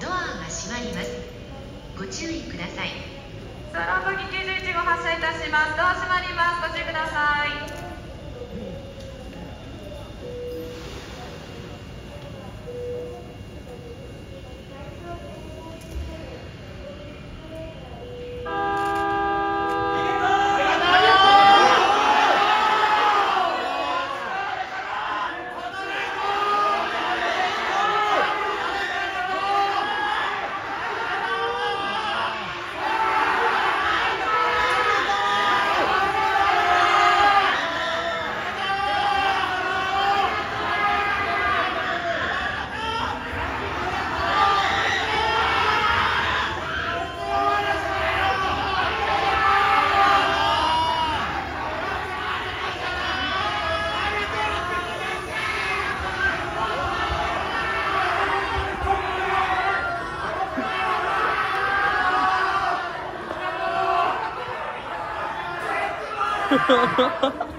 ドアが閉まります。ご注意ください。空爆91号発車いたします。ドア閉まります。ご注意ください。ハハハハ。